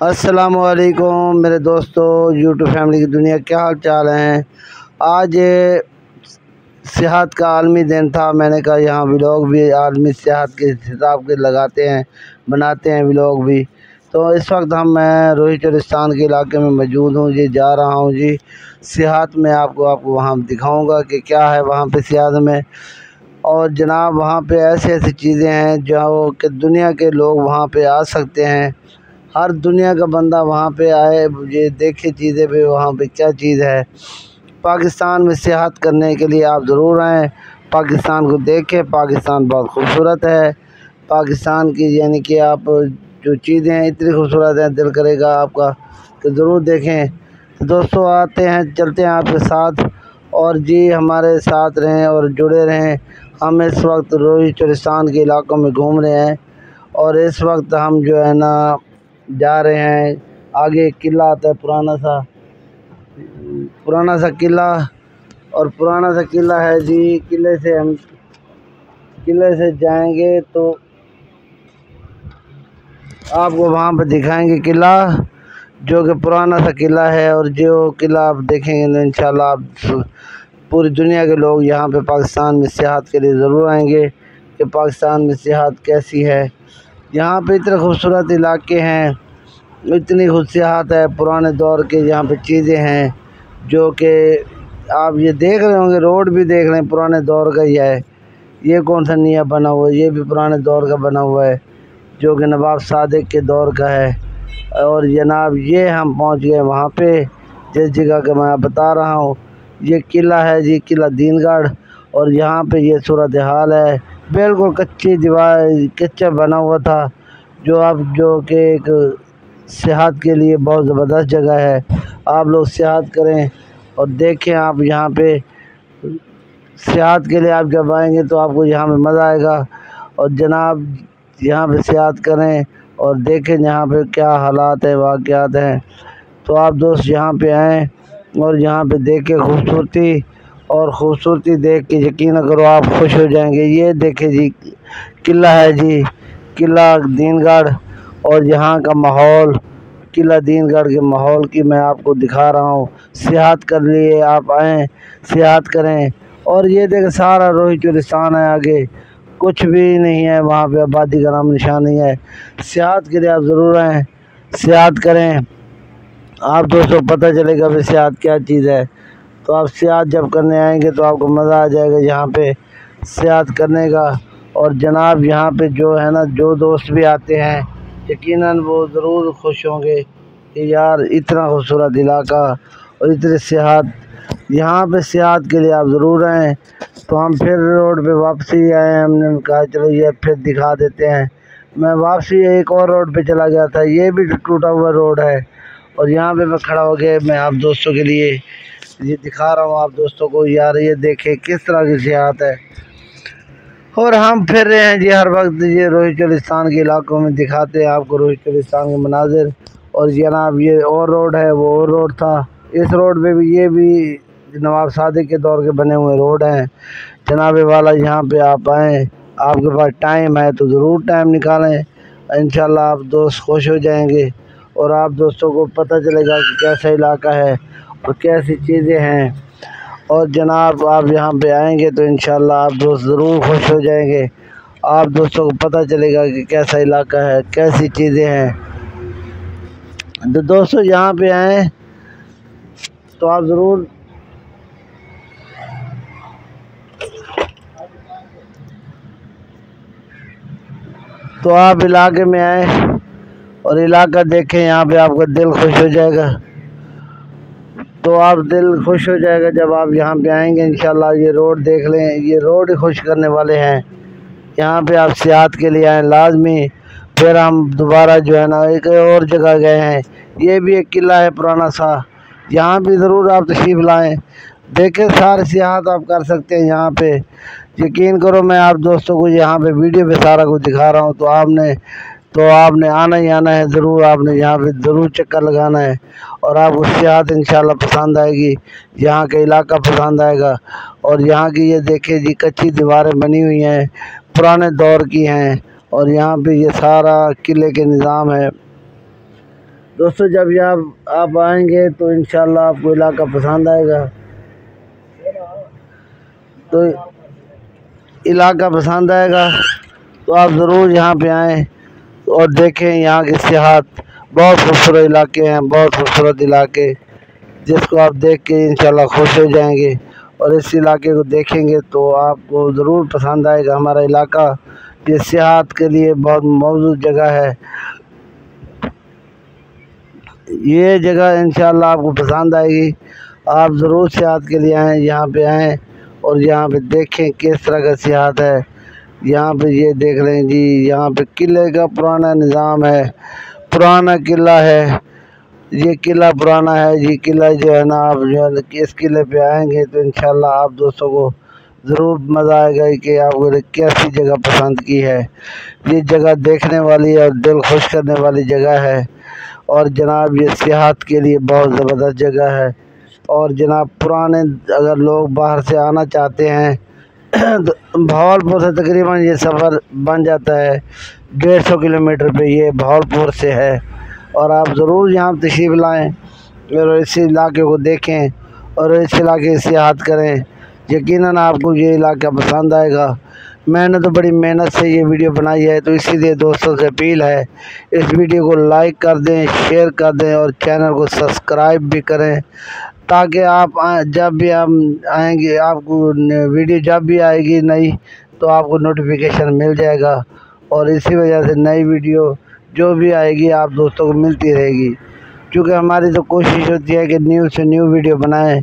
السلام علیکم میرے دوستو، یوٹیوب فیملی کی دنیا کیا حال چال ہیں؟ آج صحت کا عالمی دن تھا، میں نے کہا یہاں ولاگ بھی عالمی صحت کے حساب کے لگاتے ہیں، بناتے ہیں ولاگ بھی۔ تو اس وقت ہم، میں روہی چورستان کے علاقے میں موجود ہوں جی جا رہا ہوں جی۔ صحت میں آپ کو آپ کو وہاں دکھاؤں گا کہ کیا ہے وہاں پہ سیاحت میں۔ اور جناب، وہاں پہ ایسی ایسی چیزیں ہیں جو کہ دنیا کے لوگ وہاں پہ آ سکتے ہیں۔ ہر دنیا کا بندہ وہاں پہ آئے، یہ دیکھے چیزیں پہ، وہاں پہ کیا چیز ہے۔ پاکستان میں سیاحت کرنے کے لیے آپ ضرور آئیں۔ پاکستان کو دیکھیں، پاکستان بہت خوبصورت ہے۔ پاکستان کی یعنی کہ آپ جو چیزیں ہیں، اتنی خوبصورت ہیں، دل کرے گا آپ کا کہ ضرور دیکھیں۔ دوستوں آتے ہیں، چلتے ہیں آپ کے ساتھ۔ اور جی ہمارے ساتھ رہیں اور جڑے رہیں۔ ہم اس وقت روہی چورستان کے علاقوں میں گھوم رہے ہیں۔ اور اس وقت ہم جو ہے نا جا رہے ہیں۔ آگے ایک قلعہ آتا ہے پرانا سا۔ پرانا سا قلعہ۔ اور پرانا سا قلعہ ہے جی قلعے سے ہم، قلعے سے جائیں گے تو آپ کو وہاں پہ دکھائیں گے قلعہ، جو کہ پرانا سا قلعہ ہے۔ اور جو قلعہ آپ دیکھیں گے تو انشاءاللہ آپ پوری دنیا کے لوگ یہاں پہ پاکستان میں سیاحت کے لیے ضرور آئیں گے کہ پاکستان میں سیاحت کیسی ہے۔ یہاں پہ اتنے خوبصورت علاقے ہیں۔ اتنی خصوصیات ہے پرانے دور کے یہاں پہ چیزیں ہیں جو کہ آپ یہ دیکھ رہے ہوں گے، روڈ بھی دیکھ رہے ہیں، پرانے دور کا ہی ہے۔ یہ کون سا نیا بنا ہوا ہے؟ یہ بھی پرانے دور کا بنا ہوا ہے جو کہ نواب صادق کے دور کا ہے۔ اور جناب یہ ہم پہنچ گئے وہاں پہ۔ جس جگہ کا میں بتا رہا ہوں، یہ قلعہ ہے جی قلعہ دین گڑھ۔ اور یہاں پہ یہ صورت حال ہے۔ بالکل کچی دیوار، کچا بنا ہوا تھا۔ جو اب جو کہ ایک صحت کے لیے بہت زبردست جگہ ہے۔ آپ لوگ سیاحت کریں اور دیکھیں آپ یہاں پہ سیاحت کے لیے آپ جب آئیں گے تو آپ کو یہاں پہ مزہ آئے گا۔ اور جناب یہاں پہ سیاحت کریں اور دیکھیں یہاں پہ کیا حالات ہیں، واقعات ہیں۔ تو آپ دوست یہاں پہ آئیں اور یہاں پہ دیکھیں خوبصورتی اور خوبصورتی دیکھ کے یقین کرو آپ خوش ہو جائیں گے۔ یہ دیکھیں جی قلعہ ہے جی قلعہ دین گڑھ۔ اور یہاں کا ماحول، قلعہ دین گڑھ کے ماحول کی میں آپ کو دکھا رہا ہوں۔ سیاحت کر لیے آپ آئیں، سیاحت کریں۔ اور یہ دیکھیں سارا روہی چورستان ہے آگے۔ کچھ بھی نہیں ہے، وہاں پہ آبادی کا نام نشان نہیں ہے۔ سیاحت کے لیے آپ ضرور آئیں، سیاحت کریں۔ آپ دوستوں پتہ چلے گا بھی سیاحت کیا چیز ہے۔ تو آپ سیاحت جب کرنے آئیں گے تو آپ کو مزہ آ جائے گا یہاں پہ سیاحت کرنے کا۔ اور جناب، یہاں پہ جو ہے نا، جو دوست بھی آتے ہیں یقیناً وہ ضرور خوش ہوں گے کہ یار اتنا خوبصورت علاقہ اور اتنی سیاحت، یہاں پہ سیاحت کے لیے آپ ضرور آئیں۔ تو ہم پھر روڈ پہ واپسی آئے ہم نے کہا چلو یہ پھر دکھا دیتے ہیں۔ میں واپسی ایک اور روڈ پہ چلا گیا تھا، یہ بھی ٹوٹا ہوا روڈ ہے۔ اور یہاں پہ میں کھڑا ہو گیا میں آپ دوستوں کے لیے یہ دکھا رہا ہوں، آپ دوستوں کو، یار یہ دیکھیں کس طرح کی سیاحت ہے۔ اور ہم پھر رہے ہیں جی ہر وقت جی، یہ روہی چولستان کے علاقوں میں دکھاتے ہیں آپ کو روہی چولستان کے مناظر۔ اور جناب، یہ اور روڈ ہے، وہ اور روڈ تھا۔ اس روڈ پہ بھی یہ بھی نواب صادق کے دور کے بنے ہوئے روڈ ہیں۔ جناب والا، یہاں پہ آپ آئیں۔ آپ کے پاس ٹائم ہے تو ضرور ٹائم نکالیں۔ انشاءاللہ آپ دوست خوش ہو جائیں گے۔ اور آپ دوستوں کو پتہ چلے گا کہ کیسا علاقہ ہے اور کیسی چیزیں ہیں۔ اور جناب آپ یہاں پہ آئیں گے تو انشاءاللہ آپ دوست ضرور خوش ہو جائیں گے۔ آپ دوستوں کو پتہ چلے گا کہ کیسا علاقہ ہے، کیسی چیزیں ہیں۔ تو دوستوں یہاں پہ آئیں تو آپ ضرور تو آپ علاقے میں آئیں اور علاقہ دیکھیں، یہاں پہ آپ کا دل خوش ہو جائے گا۔ تو آپ دل خوش ہو جائے گا جب آپ یہاں پہ آئیں گے، انشاءاللہ یہ روڈ دیکھ لیں۔ یہ روڈ خوش کرنے والے ہیں۔ یہاں پہ آپ سیاحت کے لیے آئیں، لازمی۔ پھر ہم دوبارہ جو ہے نا ایک اور جگہ گئے ہیں۔ یہ بھی ایک قلعہ ہے پرانا سا۔ یہاں بھی ضرور آپ تشریف لائیں۔ دیکھیں سارے سیاحت آپ کر سکتے ہیں یہاں پہ۔ یقین کرو، میں آپ دوستوں کو یہاں پہ ویڈیو پہ سارا کچھ دکھا رہا ہوں۔ تو آپ نے تو آپ نے آنا ہی آنا ہے، ضرور آپ نے یہاں پہ ضرور چکر لگانا ہے اور آپ اس سیاحت انشاءاللہ پسند آئے گی۔ یہاں کا علاقہ پسند آئے گا۔ اور یہاں کی یہ دیکھیں جی کچی دیواریں بنی ہوئی ہیں، پرانے دور کی ہیں۔ اور یہاں پہ یہ سارا قلعے کے نظام ہے۔ دوستو، جب یہ آپ آئیں گے تو انشاءاللہ آپ کو علاقہ پسند آئے گا۔ تو علاقہ پسند آئے گا تو آپ ضرور یہاں پہ آئیں۔ اور دیکھیں یہاں کی سیاحت بہت خوبصورت علاقے ہیں، بہت خوبصورت علاقے، جس کو آپ دیکھ کے انشاءاللہ خوش ہو جائیں گے۔ اور اس علاقے کو دیکھیں گے تو آپ کو ضرور پسند آئے گا۔ ہمارا علاقہ یہ سیاحت کے لیے بہت موضوع جگہ ہے۔ یہ جگہ انشاءاللہ آپ کو پسند آئے گی۔ آپ ضرور سیاحت کے لیے آئیں، یہاں پہ آئیں اور یہاں پہ دیکھیں کس طرح کا سیاحت ہے۔ یہاں پہ یہ دیکھ لیں جی یہاں پہ قلعے کا پرانا نظام ہے، پرانا قلعہ ہے۔ یہ قلعہ پرانا ہے یہ قلعہ جو ہے نا، آپ جو ہے اس قلعے پہ آئیں گے تو انشاءاللہ آپ دوستوں کو ضرور مزہ آئے گا کہ آپ کو کیسی جگہ پسند کی ہے۔ یہ جگہ دیکھنے والی اور دل خوش کرنے والی جگہ ہے۔ اور جناب، یہ سیاحت کے لیے بہت زبردست جگہ ہے۔ اور جناب، پرانے اگر لوگ باہر سے آنا چاہتے ہیں بھاولپور سے تقریباً یہ سفر بن جاتا ہے۔ ڈیڑھ سو کلو میٹر پہ یہ بھاولپور سے ہے۔ اور آپ ضرور یہاں تشریف لائیں اور اس علاقے کو دیکھیں اور اس علاقے کی سیاحت کریں۔ یقیناً آپ کو یہ علاقہ پسند آئے گا۔ میں نے تو بڑی محنت سے یہ ویڈیو بنائی ہے تو اسی لیے دوستوں سے اپیل ہے۔ اس ویڈیو کو لائک کر دیں، شیئر کر دیں اور چینل کو سبسکرائب بھی کریں۔ تاکہ آپ جب بھی ہم آئیں گے، آپ کو ویڈیو جب بھی آئے گی نئی، تو آپ کو نوٹیفیکیشن مل جائے گا۔ اور اسی وجہ سے نئی ویڈیو جو بھی آئے گی، آپ دوستوں کو ملتی رہے گی۔ کیونکہ ہماری تو کوشش ہوتی ہے کہ نیو سے نیو ویڈیو بنائیں،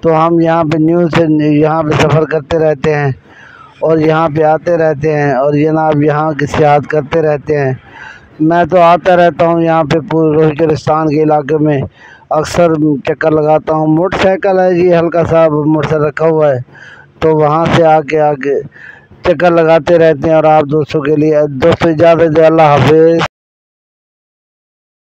تو ہم یہاں پہ نیو سے یہاں پہ سفر کرتے رہتے ہیں اور یہاں پہ آتے رہتے ہیں اور جناب یہاں کی سیاحت کرتے رہتے ہیں۔ میں تو آتا رہتا ہوں یہاں پہ پورے روہچرستان کے علاقے میں، اکثر چکر لگاتا ہوں۔ موٹر سائیکل ہے جی ہلکا سا موٹر سائیکل رکھا ہوا ہے۔ تو وہاں سے آ کے آ کے چکر لگاتے رہتے ہیں اور آپ دوستوں کے لیے دوستوں اجازت دے، اللہ حافظ۔